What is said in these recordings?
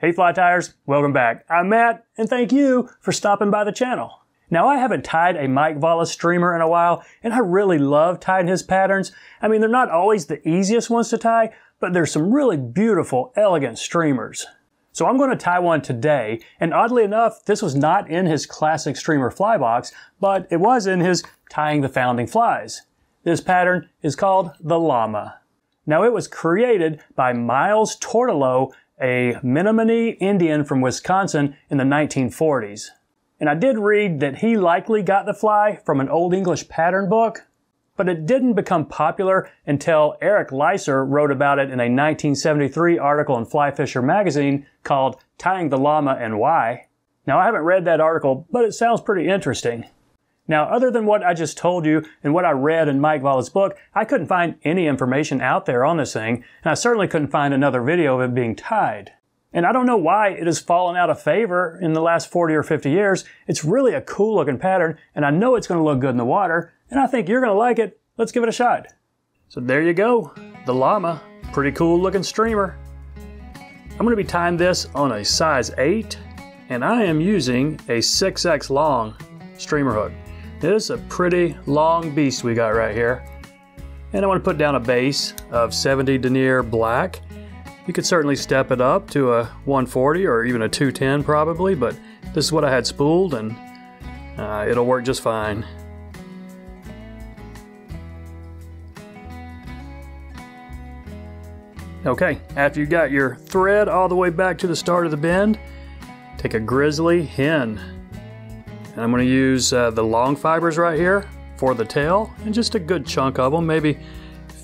Hey Fly Tyers, welcome back. I'm Matt, and thank you for stopping by the channel. Now I haven't tied a Mike Valla's streamer in a while, and I really love tying his patterns. I mean, they're not always the easiest ones to tie, but there's some really beautiful, elegant streamers. So I'm going to tie one today, and oddly enough, this was not in his classic streamer fly box, but it was in his tying the founding flies. This pattern is called the Llama. Now it was created by Miles Tourtellot a Menominee Indian from Wisconsin in the 1940s. And I did read that he likely got the fly from an Old English pattern book, but it didn't become popular until Eric Leiser wrote about it in a 1973 article in Fly Fisher magazine called Tying the Llama and Why. Now I haven't read that article, but it sounds pretty interesting. Now, other than what I just told you and what I read in Mike Valla's book, I couldn't find any information out there on this thing, and I certainly couldn't find another video of it being tied. And I don't know why it has fallen out of favor in the last 40 or 50 years. It's really a cool looking pattern, and I know it's going to look good in the water, and I think you're going to like it. Let's give it a shot. So there you go, the llama. Pretty cool looking streamer. I'm going to be tying this on a size 8, and I am using a 6X long streamer hook. This is a pretty long beast we got right here. And I want to put down a base of 70 denier black. You could certainly step it up to a 140 or even a 210 probably, but this is what I had spooled and uh, it'll work just fine. Okay, after you got your thread all the way back to the start of the bend, take a grizzly hen and I'm going to use uh, the long fibers right here for the tail and just a good chunk of them, maybe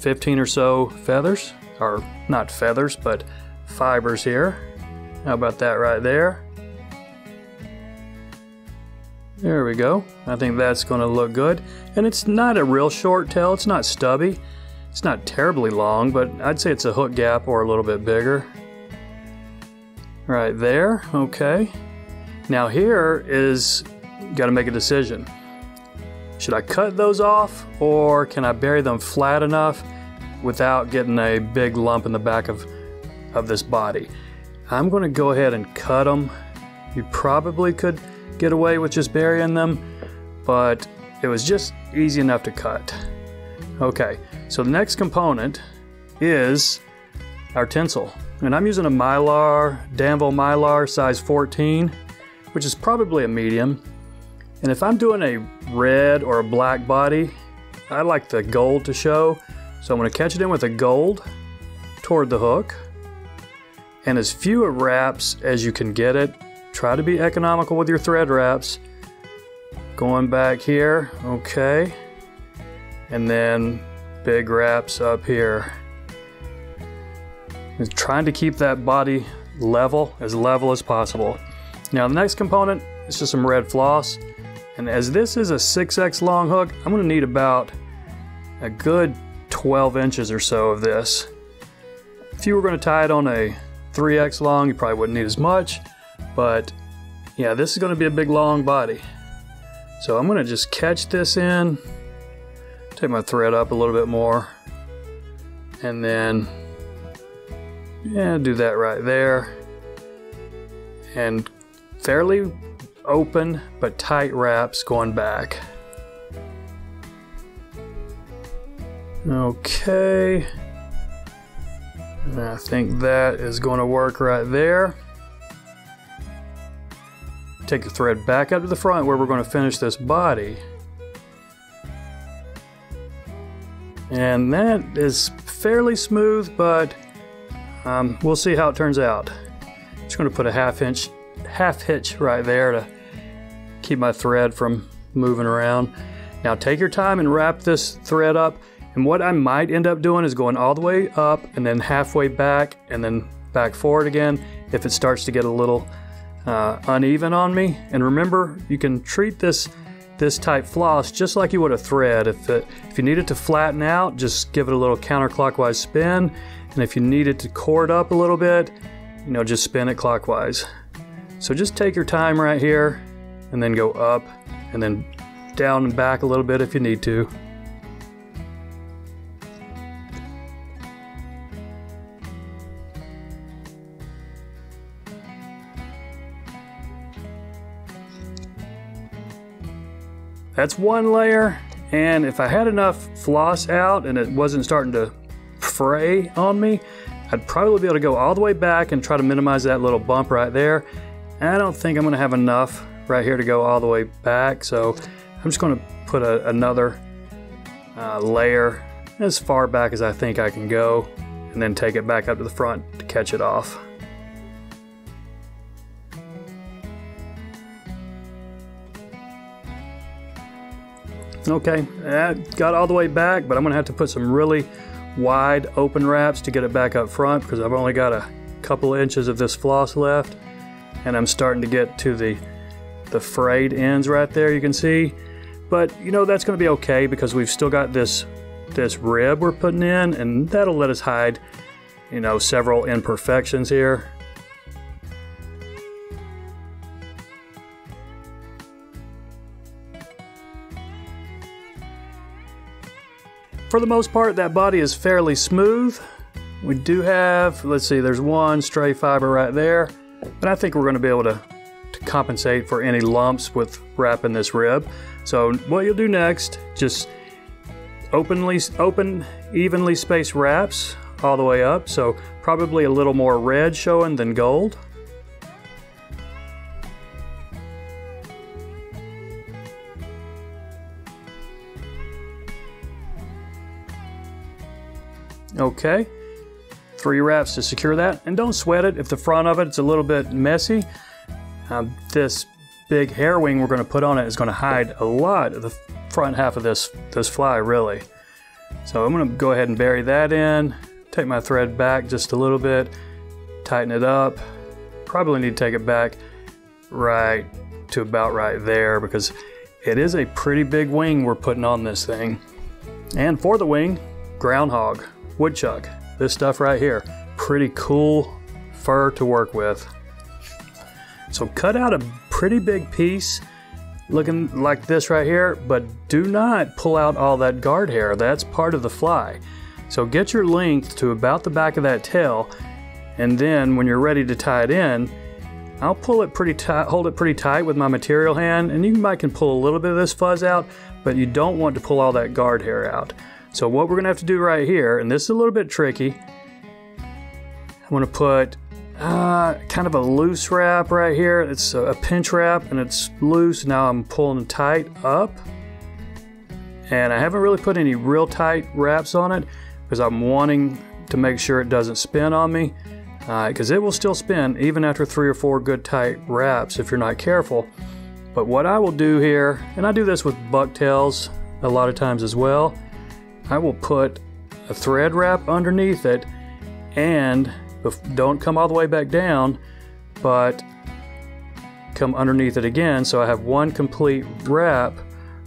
15 or so feathers, or not feathers, but fibers here. How about that right there? There we go. I think that's going to look good. And it's not a real short tail. It's not stubby. It's not terribly long, but I'd say it's a hook gap or a little bit bigger. Right there. Okay. Now here is got to make a decision. Should I cut those off or can I bury them flat enough without getting a big lump in the back of, of this body? I'm going to go ahead and cut them. You probably could get away with just burying them, but it was just easy enough to cut. Okay, so the next component is our tinsel. And I'm using a Mylar, Danville Mylar size 14, which is probably a medium. And if I'm doing a red or a black body, I like the gold to show. So I'm to catch it in with a gold toward the hook. And as few wraps as you can get it. Try to be economical with your thread wraps. Going back here, okay. And then big wraps up here. And trying to keep that body level, as level as possible. Now the next component is just some red floss. And as this is a 6X long hook, I'm gonna need about a good 12 inches or so of this. If you were gonna tie it on a 3X long, you probably wouldn't need as much, but yeah, this is gonna be a big long body. So I'm gonna just catch this in, take my thread up a little bit more, and then yeah, do that right there. And fairly open but tight wraps going back. Okay. And I think that is going to work right there. Take the thread back up to the front where we're going to finish this body. And that is fairly smooth, but um, we'll see how it turns out. Just going to put a half inch, half hitch right there to keep my thread from moving around. Now take your time and wrap this thread up. And what I might end up doing is going all the way up and then halfway back and then back forward again if it starts to get a little uh, uneven on me. And remember, you can treat this this type floss just like you would a thread. If, it, if you need it to flatten out, just give it a little counterclockwise spin. And if you need it to cord up a little bit, you know, just spin it clockwise. So just take your time right here and then go up and then down and back a little bit if you need to. That's one layer, and if I had enough floss out and it wasn't starting to fray on me, I'd probably be able to go all the way back and try to minimize that little bump right there. I don't think I'm gonna have enough right here to go all the way back. So I'm just gonna put a, another uh, layer as far back as I think I can go and then take it back up to the front to catch it off. Okay, that got all the way back, but I'm gonna have to put some really wide open wraps to get it back up front because I've only got a couple inches of this floss left and I'm starting to get to the the frayed ends right there you can see but you know that's going to be okay because we've still got this this rib we're putting in and that'll let us hide you know several imperfections here For the most part, that body is fairly smooth. We do have, let's see, there's one stray fiber right there, but I think we're going to be able to compensate for any lumps with wrapping this rib. So what you'll do next, just openly, open, evenly spaced wraps all the way up. So probably a little more red showing than gold. Okay, three wraps to secure that. And don't sweat it if the front of it it's a little bit messy. Um, this big hair wing we're gonna put on it is gonna hide a lot of the front half of this, this fly really. So I'm gonna go ahead and bury that in, take my thread back just a little bit, tighten it up. Probably need to take it back right to about right there because it is a pretty big wing we're putting on this thing. And for the wing, groundhog woodchuck. This stuff right here, pretty cool fur to work with. So cut out a pretty big piece looking like this right here, but do not pull out all that guard hair. That's part of the fly. So get your length to about the back of that tail, and then when you're ready to tie it in, I'll pull it pretty tight, hold it pretty tight with my material hand, and you might can pull a little bit of this fuzz out, but you don't want to pull all that guard hair out. So what we're gonna have to do right here, and this is a little bit tricky, I'm gonna put uh, kind of a loose wrap right here. It's a pinch wrap and it's loose. Now I'm pulling tight up. And I haven't really put any real tight wraps on it because I'm wanting to make sure it doesn't spin on me because uh, it will still spin even after three or four good tight wraps if you're not careful. But what I will do here, and I do this with bucktails a lot of times as well, I will put a thread wrap underneath it and don't come all the way back down, but come underneath it again. So I have one complete wrap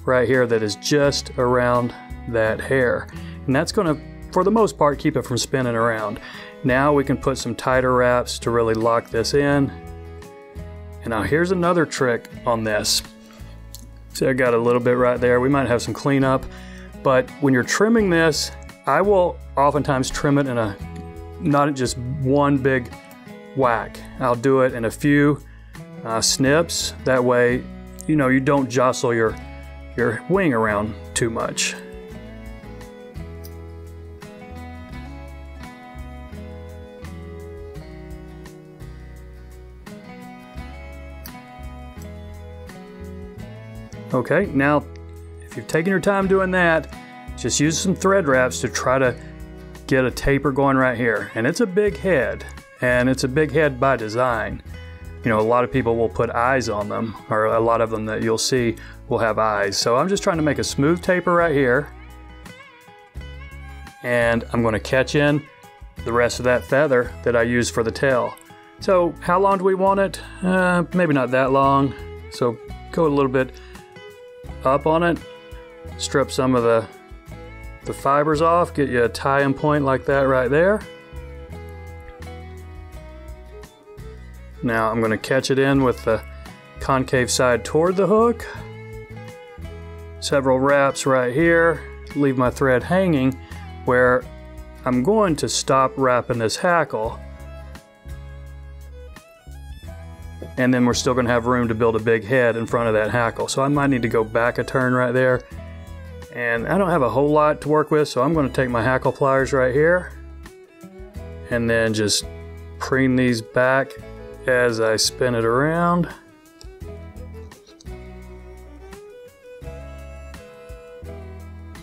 right here that is just around that hair. And that's going to, for the most part, keep it from spinning around. Now we can put some tighter wraps to really lock this in. And now here's another trick on this. See, I got a little bit right there. We might have some cleanup. But when you're trimming this, I will oftentimes trim it in a, not just one big whack. I'll do it in a few uh, snips. That way, you know, you don't jostle your, your wing around too much. Okay, now if you've taken your time doing that, just use some thread wraps to try to get a taper going right here. And it's a big head, and it's a big head by design. You know, a lot of people will put eyes on them, or a lot of them that you'll see will have eyes. So I'm just trying to make a smooth taper right here. And I'm gonna catch in the rest of that feather that I used for the tail. So how long do we want it? Uh, maybe not that long. So go a little bit up on it strip some of the, the fibers off, get you a tie-in point like that right there. Now I'm going to catch it in with the concave side toward the hook. Several wraps right here, leave my thread hanging where I'm going to stop wrapping this hackle and then we're still gonna have room to build a big head in front of that hackle. So I might need to go back a turn right there. And I don't have a whole lot to work with, so I'm gonna take my hackle pliers right here and then just preen these back as I spin it around.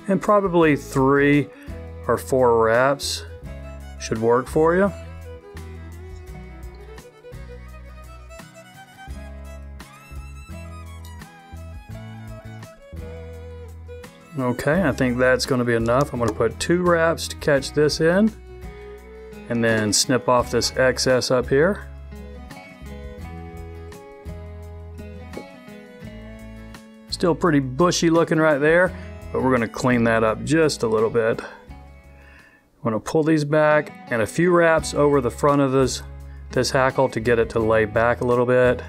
And probably three or four wraps should work for you. Okay, I think that's going to be enough. I'm going to put two wraps to catch this in and then snip off this excess up here. Still pretty bushy looking right there, but we're going to clean that up just a little bit. I'm going to pull these back and a few wraps over the front of this, this hackle to get it to lay back a little bit.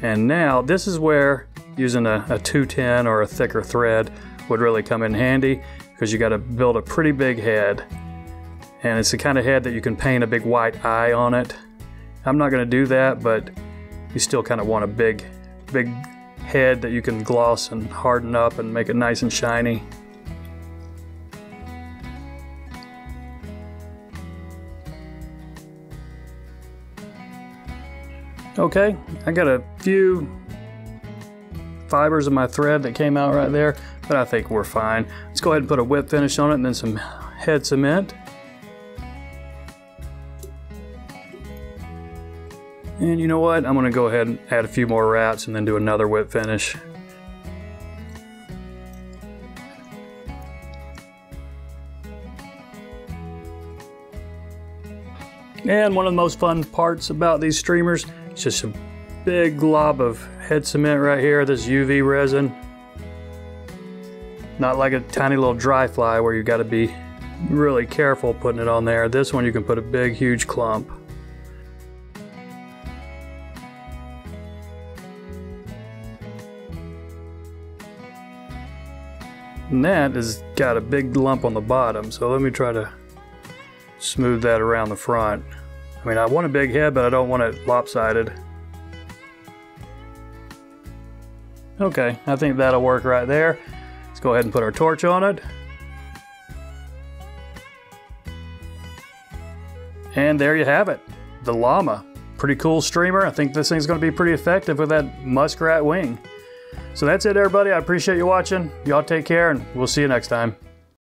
And now this is where using a, a 210 or a thicker thread would really come in handy because you got to build a pretty big head. And it's the kind of head that you can paint a big white eye on it. I'm not going to do that, but you still kind of want a big, big head that you can gloss and harden up and make it nice and shiny. Okay, I got a few fibers of my thread that came out right there, but I think we're fine. Let's go ahead and put a whip finish on it and then some head cement. And you know what? I'm gonna go ahead and add a few more wraps and then do another whip finish. And one of the most fun parts about these streamers is just a big glob of head cement right here, this UV resin. Not like a tiny little dry fly where you gotta be really careful putting it on there. This one you can put a big huge clump. And that has got a big lump on the bottom, so let me try to smooth that around the front. I mean, I want a big head, but I don't want it lopsided. Okay, I think that'll work right there. Let's go ahead and put our torch on it. And there you have it, the llama. Pretty cool streamer. I think this thing's gonna be pretty effective with that muskrat wing. So that's it everybody, I appreciate you watching. Y'all take care and we'll see you next time.